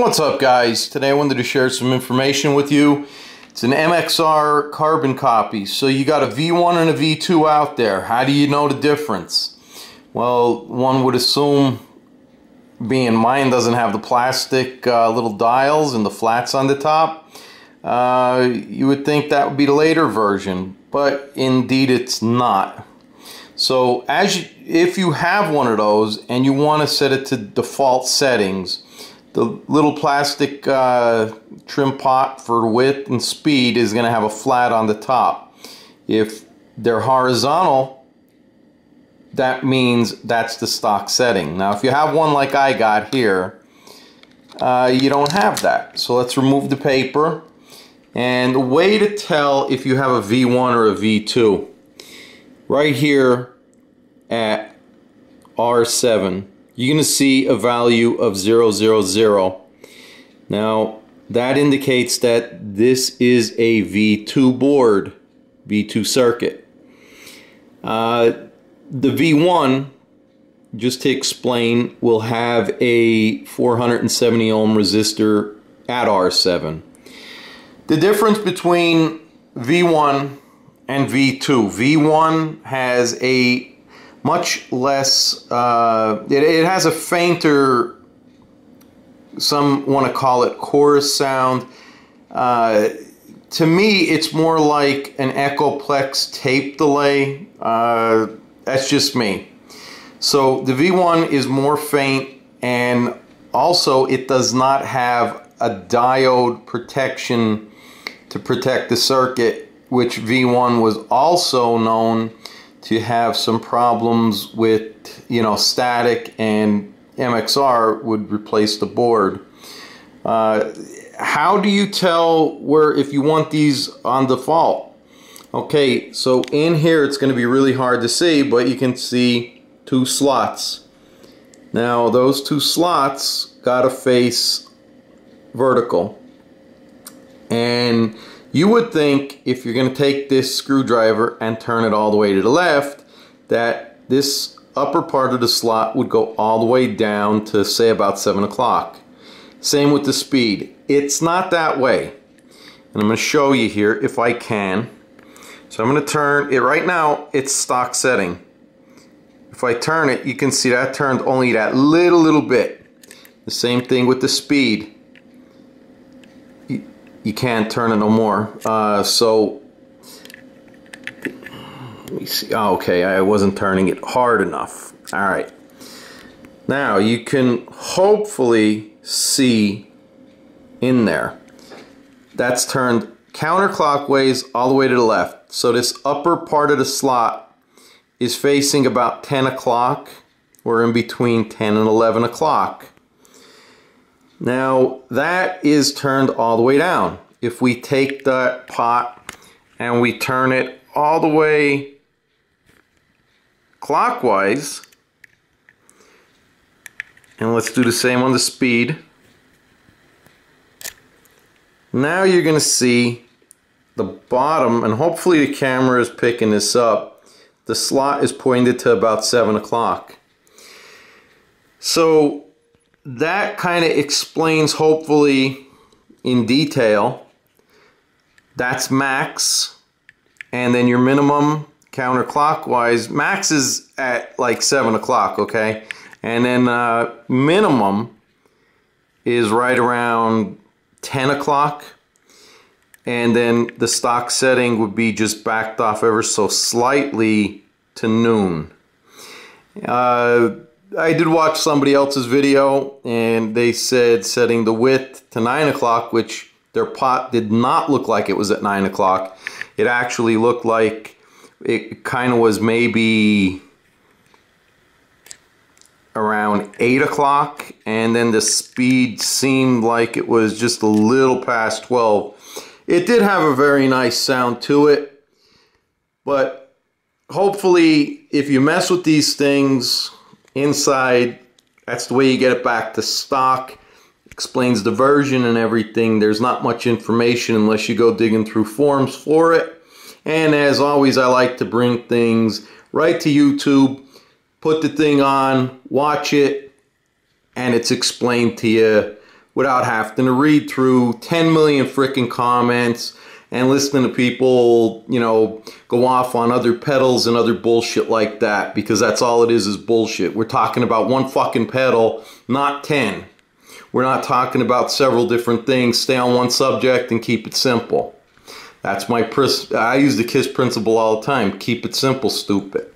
What's up guys? Today I wanted to share some information with you. It's an MXR carbon copy. So you got a V1 and a V2 out there. How do you know the difference? Well, one would assume being mine doesn't have the plastic uh, little dials and the flats on the top. Uh, you would think that would be the later version, but indeed it's not. So as you, if you have one of those and you want to set it to default settings, the little plastic uh, trim pot for width and speed is going to have a flat on the top. If they're horizontal, that means that's the stock setting. Now if you have one like I got here, uh, you don't have that. So let's remove the paper. And the way to tell if you have a V1 or a V2, right here at R7, you're going to see a value of 000. Now, that indicates that this is a V2 board, V2 circuit. Uh, the V1, just to explain, will have a 470 ohm resistor at R7. The difference between V1 and V2. V1 has a much less, uh, it, it has a fainter, some want to call it chorus sound. Uh, to me, it's more like an Echoplex tape delay. Uh, that's just me. So the V1 is more faint and also it does not have a diode protection to protect the circuit, which V1 was also known to have some problems with, you know, static and MXR would replace the board. Uh, how do you tell where if you want these on default? Okay, so in here it's going to be really hard to see, but you can see two slots. Now those two slots got to face vertical. And you would think if you're going to take this screwdriver and turn it all the way to the left, that this upper part of the slot would go all the way down to say about 7 o'clock. Same with the speed. It's not that way. And I'm going to show you here if I can. So I'm going to turn it right now, it's stock setting. If I turn it, you can see that turned only that little, little bit. The same thing with the speed you can't turn it no more. Uh, so, let me see. Oh, okay, I wasn't turning it hard enough. All right. Now you can hopefully see in there. That's turned counterclockwise all the way to the left. So this upper part of the slot is facing about 10 o'clock. We're in between 10 and 11 o'clock. Now that is turned all the way down. If we take that pot and we turn it all the way clockwise, and let's do the same on the speed. Now you're going to see the bottom, and hopefully the camera is picking this up, the slot is pointed to about 7 o'clock. So that kind of explains hopefully in detail that's max and then your minimum counterclockwise max is at like 7 o'clock okay? And then uh, minimum is right around 10 o'clock and then the stock setting would be just backed off ever so slightly to noon. Uh, I did watch somebody else's video and they said setting the width to 9 o'clock, which their pot did not look like it was at 9 o'clock. It actually looked like it kind of was maybe around 8 o'clock and then the speed seemed like it was just a little past 12. It did have a very nice sound to it, but hopefully if you mess with these things Inside, that's the way you get it back to stock. Explains the version and everything. There's not much information unless you go digging through forums for it. And as always, I like to bring things right to YouTube, put the thing on, watch it, and it's explained to you without having to read through 10 million freaking comments and listen to people, you know, go off on other pedals and other bullshit like that because that's all it is is bullshit. We're talking about one fucking pedal, not 10. We're not talking about several different things. Stay on one subject and keep it simple. That's my, I use the KISS principle all the time. Keep it simple, stupid.